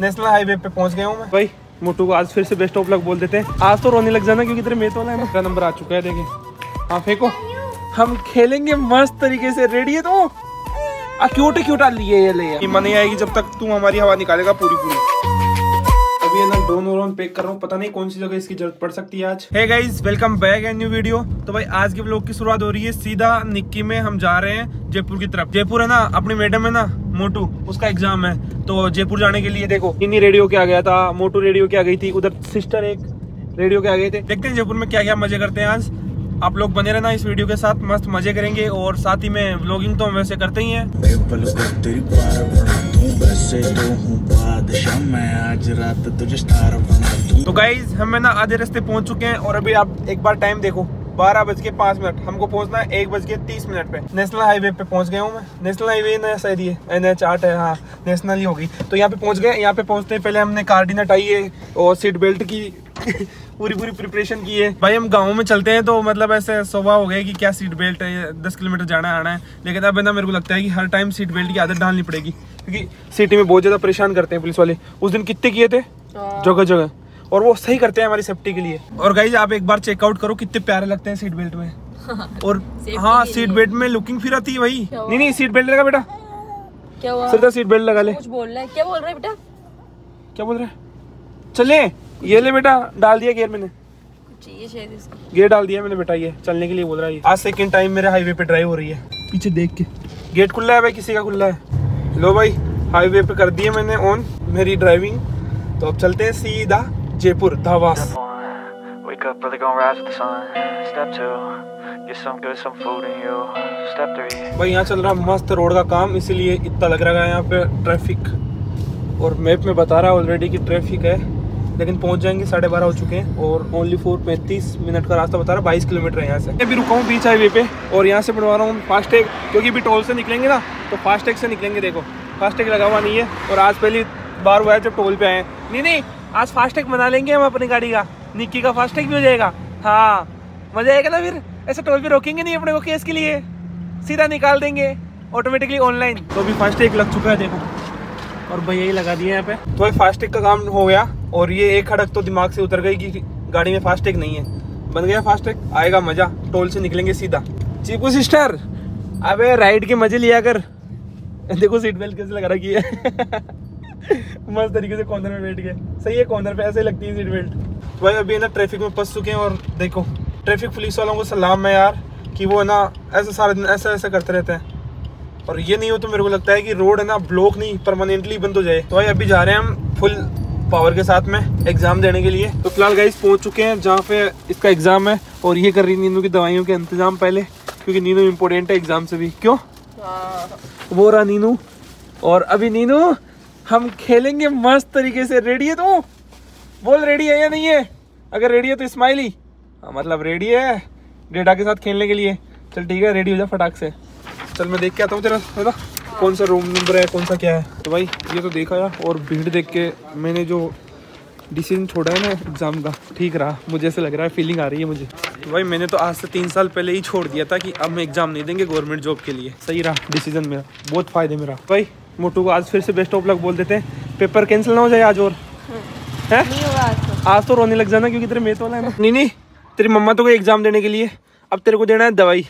National highway पे पहुँच गया हूँ मैं। भाई मोटू को आज फिर से बेस्ट ऑफ़ लक बोल देते हैं। आज तो रोने लग जाना क्योंकि तेरे मेत वाला है। ना नंबर आ चुका है देखे। हाँ फेंको। हम खेलेंगे मस्त तरीके से। रेडी है तो? आ क्यूट क्यूट लिए ये ले मन नहीं आएगी जब तक तू हमारी हवा निकालेगा पूरी पूरी। अभी ना ड्रोन व्रोन पैक कर रहा हूँ। पता नहीं कौन सी जगह इसकी ज़रूरत पड़ सकती है आज। Hey guys welcome back and new video तो भाई आज के ब्लॉग की शुरुआत हो रही है। सीधा निक्की में हम जा रहे हैं जयपुर की तरफ़। जयपुर है ना अपनी मैडम है ना मोटू उसका एग्ज़ाम है। तो जयपुर जाने के लिए देखो इन्हीं रेडियो के आ गया था मोटू रेडियो के आ गई थी उधर सिस्टर एक रेडियो के आ गए थे। देखते हैं जयपुर में क्या क्या मज़े करते हैं आज। आप लोग बने रहना इस वीडियो के साथ मस्त मज़े करेंगे और साथ ही में व्लॉगिंग तो हम वैसे करते ही हैं। तो गाइज़ हम ना आधे रास्ते पहुँच चुके हैं और अभी आप एक बार टाइम देखो। बारह बज के पाँच मिनट। हमको पहुँचना है एक बज के तीस मिनट पे। नेशनल हाईवे पे पहुँच गया हूँ मैं। नेशनल हाईवे ना शायद ये एन एच आठ है हाँ नेशनल ही होगी। तो यहाँ पे पहुँच गए यहाँ पे पहुँचते पहले हमने कार्डी हटाई है और सीट बेल्ट की पूरी पूरी प्रिपरेशन की है। भाई हम गाँव में चलते हैं तो मतलब ऐसे स्वभाव हो गया कि क्या सीट बेल्ट है दस किलोमीटर जाना आना है। लेकिन अब ना मेरे को लगता है कि हर टाइम सीट बेल्ट की आदत डालनी पड़ेगी। क्योंकि सिटी में बहुत ज़्यादा परेशान करते हैं पुलिस वाले। उस दिन कितने किए थे। जगह जगह और वो सही करते हैं हमारी सेफ्टी के लिए। और गाइज़ आप एक बार चेकआउट करो कितने प्यारे लगते हैं सीट बेल्ट में। और हाँ सीट बेल्ट में लुकिंग फिर आती है भाई। नहीं नहीं सीट बेल्ट लगा बेटा। क्या हुआ? सीधा सीट बेल्ट लगा ले। कुछ बोल रहा है? क्या बोल रहा है बेटा? क्या बोल रहे हैं? चले ये ले बेटा डाल दिया गियर मैंने। गेट डाल दिया मैंने बेटा ये चलने के लिए बोल रहा है आज सेकंड टाइम मेरे हाईवे पे ड्राइव हो रही है। पीछे देख के। गेट खुला है भाई किसी का खुला है। लो भाई हाईवे पे कर दिए मैंने ऑन मेरी ड्राइविंग तो अब चलते हैं सीधा Jaipur धावास wake up early, gonna rise with the sun. Step two, get some good, some food in you. Step three. भाई यहाँ चल रहा मस्त रोड का काम इसीलिए इतना लग रहा है यहाँ पे ट्रैफ़िक और मैप में बता रहा है ऑलरेडी कि ट्रैफ़िक है लेकिन पहुँच जाएँगे साढ़े बारह हो चुके हैं और ओनली फोर पैंतीस मिनट का रास्ता बता रहा है बाईस किलोमीटर है यहाँ से मैं भी रुका हूँ बीच हाईवे पे और यहाँ से बनवा रहा हूँ फास्टैग क्योंकि अभी टोल से निकलेंगे ना तो फास्टैग से निकलेंगे देखो फास्टैग लगा हुआ नहीं है और आज पहली बार हुआ है जब टोल पे आए नहीं नहीं आज फास्टैग बना लेंगे हम अपनी गाड़ी का। निक्की का फास्टैग भी हो जाएगा। हाँ मज़ा आएगा ना फिर? ऐसे टोल पे रोकेंगे नहीं अपने को केस के लिए। सीधा निकाल देंगे ऑटोमेटिकली ऑनलाइन तो अभी फास्टैग लग चुका है देखो। और भैया ही लगा दिए यहाँ पे। तो भाई फास्टैग का काम हो गया और ये एक खड़क तो दिमाग से उतर गई कि गाड़ी में फास्टैग नहीं है। बन गया फास्टैग आएगा मज़ा। टोल से निकलेंगे सीधा। चीपू सिस्टर अबे राइड के मज़े लिया कर। देखो सीट बेल्ट कैसे लगा रखी है। मस्त तरीके से कॉर्नर में बैठ गए। सही है कॉर्नर पे ऐसे लगती है सीट बेल्ट भाई अभी है ना ट्रैफ़िक में फंस चुके हैं और देखो ट्रैफ़िक पुलिस वालों को सलाम है यार कि वो है ना ऐसे सारे दिन ऐसा ऐसा करते रहते हैं। और ये नहीं हो तो मेरे को लगता है कि रोड है ना ब्लॉक नहीं परमानेंटली बंद हो जाए। तो भाई अभी जा रहे हैं हम फुल पावर के साथ में एग्ज़ाम देने के लिए। तो फ़िलहाल गाइस पहुँच चुके हैं जहाँ पे इसका एग्ज़ाम है। और ये कर रही नीनू की दवाइयों के इंतज़ाम पहले क्योंकि नीनू इम्पोर्टेंट है एग्ज़ाम से भी। क्यों? हाँ। वो रहा नीनू और अभी नीनू हम खेलेंगे मस्त तरीके से। रेडी है तू? बोल रेडी है या नहीं है? अगर रेडी है तो स्माइली हाँ मतलब रेडी है डेटा के साथ खेलने के लिए। चल, ठीक है रेडी हो जा फटाक से। चल, मैं देख के आता हूँ तेरा कौन सा रूम नंबर है, कौन सा क्या है? तो भाई, ये तो देखा यार, और भीड़ देख के मैंने जो डिसीज़न छोड़ा है ना एग्ज़ाम का, ठीक रहा। मुझे ऐसे लग रहा है फीलिंग आ रही है मुझे। तो भाई, मैंने तो आज से तीन साल पहले ही छोड़ दिया था कि अब मैं एग्ज़ाम नहीं देंगे गवर्नमेंट जॉब के लिए। सही रहा डिसीज़न मेरा। बहुत फ़ायदे मेरा भाई मोटू को आज फिर से बेस्ट ऑफ़ लक बोल देते हैं। पेपर कैंसिल ना हो जाए आज और। है? आज तो। तो रोने लग जाना क्योंकि तेरे मेत वाला है। ना नहीं नहीं तेरी मम्मा तो गई एग्ज़ाम देने के लिए। अब तेरे को देना है दवाई।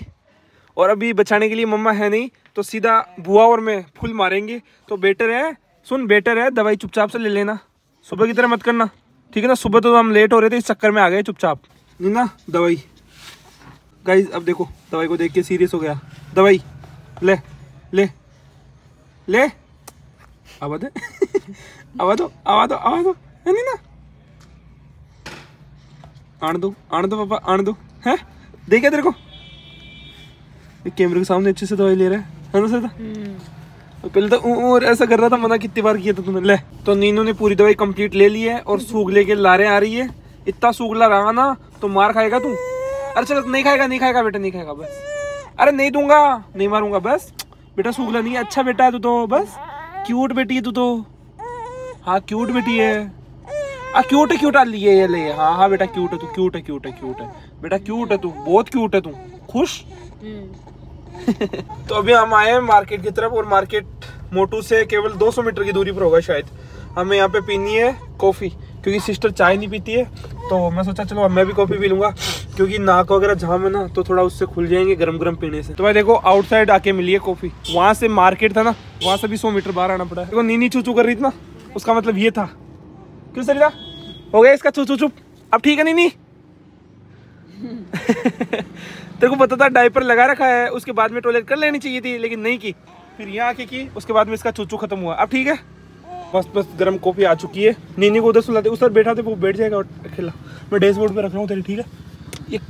और अभी बचाने के लिए मम्मा है नहीं तो सीधा बुआ और मैं फुल मारेंगे। तो बेटर है सुन बेटर है दवाई चुपचाप से ले लेना। सुबह की तरह मत करना। ठीक है ना सुबह तो हम लेट हो रहे थे इस चक्कर में आ गए चुपचाप। नहीं ना दवाई। गाइज़ अब देखो दवाई को देख के सीरियस हो गया। दवाई ले ले। ले। आवा दे। आवा दो आवा दो आवा दो। है नहीं ना आण दो आण दो पापा आण दो। है? देखा तेरे को। ये कैमरे के सामने अच्छे से दवाई ले रहा है। है ना सर पहले तो और ऐसा कर रहा था मना कितनी बार किया था तूने। ले। तो नीनू ने पूरी दवाई कंप्लीट ले ली है और सूख लेके लारे आ रही है। इतना सूगला रहा ना तो मार खाएगा तू। अरे चल नहीं खाएगा नहीं खाएगा बेटा नहीं खाएगा बस। अरे नहीं दूँगा नहीं मारूँगा बस। बेटा सूगला नहीं है? अच्छा बेटा है तू तो बस। क्यूट बेटी है तू तो। हाँ क्यूट बेटी है। आ क्यूट है क्यूट लिए ये ले। हाँ हाँ बेटा क्यूट है तू। क्यूट है क्यूट है क्यूट है। बेटा क्यूट है तू। बहुत क्यूट है तू। खुश? तो अभी हम आए हैं मार्केट की तरफ़ और मार्केट मोटू से केवल 200 मीटर की दूरी पर होगा शायद। हमें यहाँ पे पीनी है कॉफ़ी क्योंकि सिस्टर चाय नहीं पीती है तो मैं सोचा चलो मैं भी कॉफ़ी पी लूँगा। क्योंकि नाक वगैरह जाम है ना तो थोड़ा उससे खुल जाएँगे गरम गरम पीने से। तो भाई देखो आउटसाइड आके मिली है कॉफ़ी वहाँ से मार्केट था ना, वहाँ से भी सौ मीटर बाहर आना पड़ा देखो, नीनी चू चू कर रही थी ना, उसका मतलब ये था। क्यों सरिता हो गया इसका चू चू चुप। अब ठीक है, नीनी? तेरे को पता था डायपर लगा रखा है, उसके बाद में टॉयलेट कर लेनी चाहिए थी, लेकिन नहीं की। फिर यहाँ आके की, उसके बाद में इसका चूचू खत्म हुआ। अब ठीक है? बस बस, गर्म कॉफ़ी आ चुकी है। नीनी को उधर सुलाते उस तरफ़ बैठा थे वो बैठ जाएगा खिला। मैं डैशबोर्ड पर रख रहा हूँ तेरी, ठीक है? ये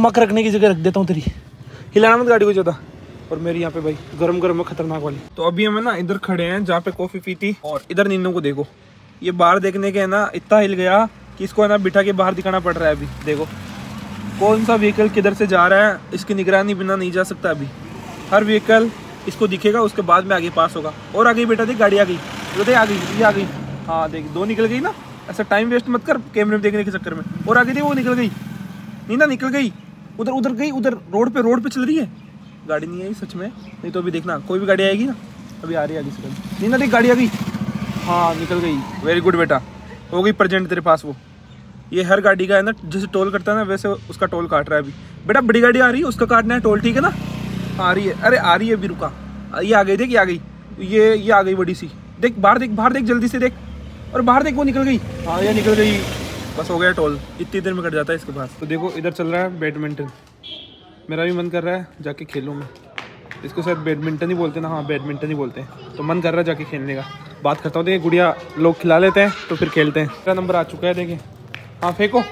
मक रखने की जगह रख देता हूँ तेरी। हिलाना मत गाड़ी को ज़्यादा। और मेरी यहाँ पे भाई गर्म गरम खतरनाक वाली। तो अभी हम ना, इधर खड़े हैं, जहाँ पे कॉफ़ी पी थी। और इधर नीनू को देखो। ये बाहर देखने के है ना, इतना हिल गया कि इसको है ना, बिठा के बाहर दिखाना पड़ रहा है अभी। देखो। कौन सा व्हीकल किधर से जा रहा है, इसकी निगरानी बिना नहीं जा सकता अभी। हर व्हीकल इसको दिखेगा, उसके बाद में आगे पास होगा। और आगे बेटा देख, गाड़ी आ गई। तो आ गई, ये आ गई। हाँ देख, दो निकल गई ना। ऐसा टाइम वेस्ट मत कर कैमरे में देखने के चक्कर में। और आगे थी वो निकल गई। नहीं ना निकल गई। उधर उधर गई, उधर रोड पे रोड पे चल रही है। गाड़ी नहीं आई सच में। नहीं तो अभी देखना, कोई भी गाड़ी आएगी ना। अभी आ रही है आगे। नहीं ना देख, गाड़ी आ गई। हाँ निकल गई। वेरी गुड बेटा। हो गई प्रजेंट तेरे पास वो। ये हर गाड़ी का है ना, जैसे टोल करता है ना, वैसे उसका टोल काट रहा है अभी। बेटा, बड़ी गाड़ी आ रही है, उसका काटना है टोल ठीक है ना? आ रही है। अरे, आ रही है अभी, रुका। ये आ गई, देख, ये आ गई। ये ये आ गई बड़ी सी। देख बाहर देख बाहर देख जल्दी से देख। और बाहर देख वो निकल गई। हाँ ये निकल गई। बस हो गया टोल। इतनी देर में कट जाता है इसके पास। तो देखो इधर चल रहा है बैडमिंटन। मेरा भी मन कर रहा है जाके खेलूँ मैं। इसको शायद बैडमिंटन ही बोलते हैं ना। हाँ बैडमिंटन ही बोलते हैं। तो मन कर रहा है जाके खेलने का। बात करता हूँ देखिए गुड़िया लोग खिला लेते हैं तो फिर खेलते हैं। मेरा नंबर आ चुका है देखिए। हाँ फेंको।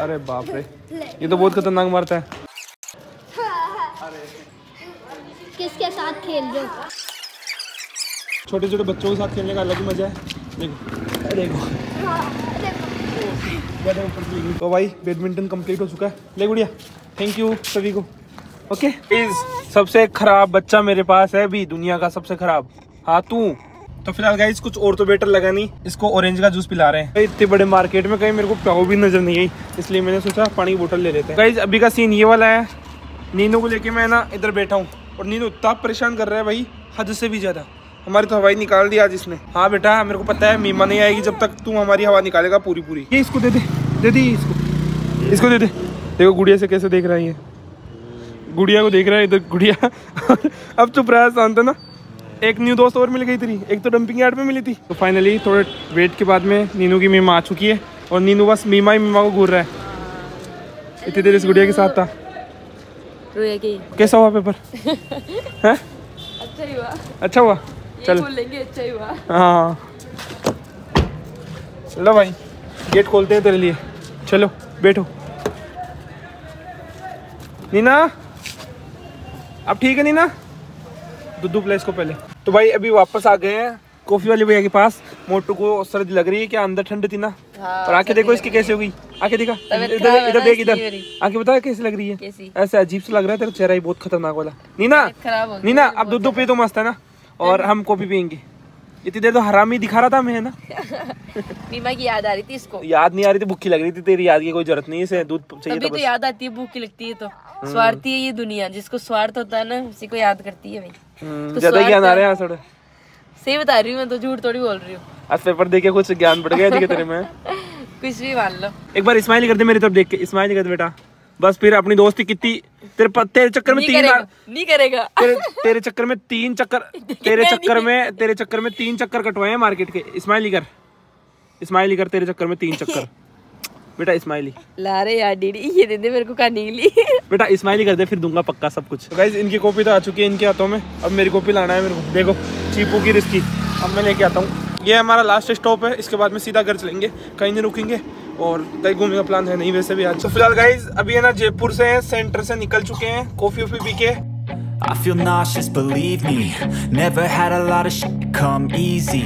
अरे बाप रे। ये तो बहुत खतरनाक मारता है। किसके साथ खेल रहे हो? छोटे छोटे बच्चों के साथ खेलने का अलग ही मज़ा है। देखो। देखो। तो भाई बैडमिंटन कंप्लीट हो चुका है। ले गुड़िया थैंक यू सभी को। ओके इज़ सबसे खराब बच्चा मेरे पास है अभी, दुनिया का सबसे खराब। हाँ तू। तो फ़िलहाल गाइस कुछ और तो बेटर लगा नहीं। इसको ऑरेंज का जूस पिला रहे हैं। इतने बड़े मार्केट में कहीं मेरे को प्याऊ भी नज़र नहीं आई, इसलिए मैंने सोचा पानी की बोतल ले लेते हैं। गाइस अभी का सीन ये वाला है। नीनू को लेके मैं ना इधर बैठा हूँ। और नीनू इतना परेशान कर रहा है भाई, हद से भी ज़्यादा। हमारी तो हवाई निकाल दी आज इसने। हाँ बेटा मेरे को पता है मीमा नहीं आएगी जब तक तू हमारी हवा निकालेगा पूरी पूरी ये इसको दे दे दे दी इसको। इसको दे दे। देखो गुड़िया से कैसे देख रहा है ये। गुड़िया को देख रहा है इधर गुड़िया। अब चुप रहा है शांत ना। एक न्यू दोस्त और मिल गई तेरी। एक तो डंपिंग यार्ड में मिली थी। तो फाइनली थोड़े वेट के बाद में नीनू की मीमा आ चुकी है और नीनू बस मीमा ही मीमा को घूर रहा है। इतनी देर इस गुड़िया के साथ था। कैसा हुआ पेपर है? अच्छा हुआ। अच्छा हुआ? चल। अच्छा ही हुआ। हाँ। चलो भाई गेट खोलते हैं तेरे लिए। चलो बैठो। नीना? अब ठीक है नीना? दूध पिला इसको पहले। तो भाई अभी वापस आ गए हैं कॉफ़ी वाले भैया के पास। मोटू को सर्दी लग रही है क्या? अंदर ठंड थी ना? हाँ, और आँखें देखो इसकी कैसे होगी। आके देखा। इधर इधर देख इधर। आके बता कैसी लग रही है? ऐसे अजीब सा लग रहा है तेरा चेहरा ही बहुत खतरनाक वाला। नीना? तबीयत खराब हो गई नीना अब दूध पी तो मस्त है ना? और हम कॉफ़ी पियेंगे। इतनी देर तो हरामी दिखा रहा था मैं ना? मीमा की याद आ रही थी इसको। याद नहीं आ रही थी भूखी लग रही थी तेरी याद की कोई ज़रूरत नहीं है इसे दूध चाहिए तभी था तो याद आती है भूख लगती है तो। स्वार्थी है ये दुनिया जिसको स्वार्थ होता है ना उसी को याद करती है भाई। हम्म, तो ज़्यादा ज्ञान आ है। रहे हैं थोड़े। सही बता रही हूँ मैं तो झूठ थोड़ी बोल रही हूँ। आज पेपर देख कुछ ज्ञान बढ़ गया है तेरे में। कुछ भी मान लो। एक बार स्माइल कर दे मेरी तरफ़ देख के स्माइल कर दे बेटा। बस फिर अपनी दोस्ती कितनी तेरे तेरे चक्कर में तीन बार नहीं करेगा। तेरे तेरे चक्कर में तीन चक्कर तेरे चक्कर में तेरे चक्कर में तीन चक्कर कटवाए हैं मार्केट के। स्माइल कर। स्माइल कर तेरे चक्कर में तीन चक्कर। बेटा स्माइली ला रहे यार डीडी ये दे दे मेरे को खाने के बेटा स्माइली कर दे फिर दूँगा पक्का सब कुछ। तो गाइज़ इनकी कॉपी तो आ चुकी है इनके हाथों में। अब मेरी कॉपी लाना है मेरे को। देखो चीपू की रिस्की। अब मैं लेके आता हूँ। ये हमारा लास्ट स्टॉप है। इसके बाद में सीधा घर चलेंगे। कहीं नहीं रुकेंगे। और कहीं घूमने का प्लान है नहीं वैसे भी आज तो फ़िलहाल गाइज़ अभी है ना जयपुर से सेंटर से निकल चुके हैं कॉफ़ी वॉफी पी के I feel nauseous, believe me. Never had a lot of shit come easy.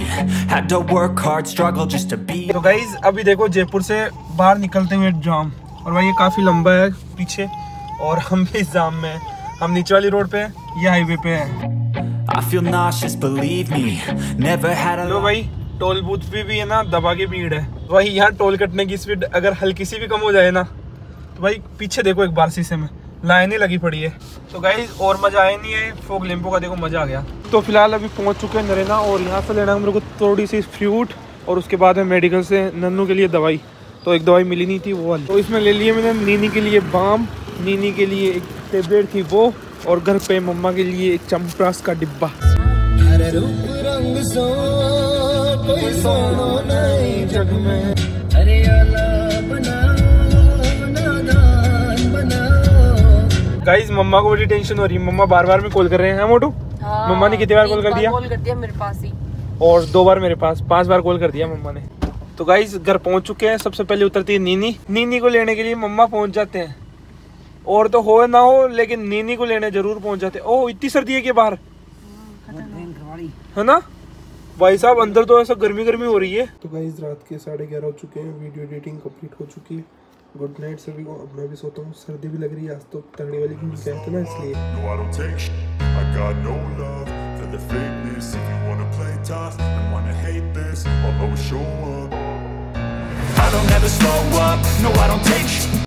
Had to work hard, struggle just to be. तो गाइज़ अभी देखो जयपुर से बाहर निकलते हुए जाम और भाई ये काफ़ी लंबा है पीछे और हम भी इस जाम में हैं। हम नीचे वाली रोड पे हैं ये हाईवे पे है I feel nauseous, believe me. Never had a लो भाई टोल बूथ भी, भी है ना दबा की भीड़ है। भाई यहाँ टोल कटने की स्पीड अगर हल्की सी भी कम हो जाए ना तो भाई पीछे देखो एक बार शीशे में लाइन ही लगी पड़ी है। तो गाइज़ और मज़ा आया नहीं है फोक लिम्बो का देखो मज़ा आ गया। तो फ़िलहाल अभी पहुँच चुके हैं नरेना और यहाँ से लेना है मेरे को थोड़ी सी फ्रूट और उसके बाद में मेडिकल से नन्नू के लिए दवाई। तो एक दवाई मिली नहीं थी वो वाली। तो इसमें ले लिए मैंने नीनी के लिए बाम नीनी के लिए एक टेबलेट थी वो और घर पे मम्मा के लिए एक चमप्रास का डिब्बा। जग में। गाइस मम्मा को बड़ी टेंशन हो रही है। मम्मा बार बार में कॉल कर रहे हैं मोटू? हाँ, मम्मा ने कितनी बार कॉल कर दिया? कॉल कर दिया मेरे पास ही। और दो बार मेरे पास पाँच बार कॉल कर दिया मम्मा ने। तो गाइस घर पहुँच चुके हैं। सबसे पहले उतरती है नीनी। नीनी को लेने के लिए मम्मा पहुँच जाते हैं। और तो हो ना हो लेकिन नीनी को लेने ज़रूर पहुँच जाते हैं। ओह इतनी सर्दी है कि बाहर? है ना? भाई साहब अंदर तो ऐसा गर्मी गर्मी हो रही है। तो भाई रात के साढ़े ग्यारह हो चुके हैं। वीडियो एडिटिंग कंप्लीट हो चुकी है। गुड नाइट सभी को। अब मैं भी सोता हूँ। सर्दी भी लग रही है। आज तो तगड़ी वाली क्यों कहते हैं ना इसलिए।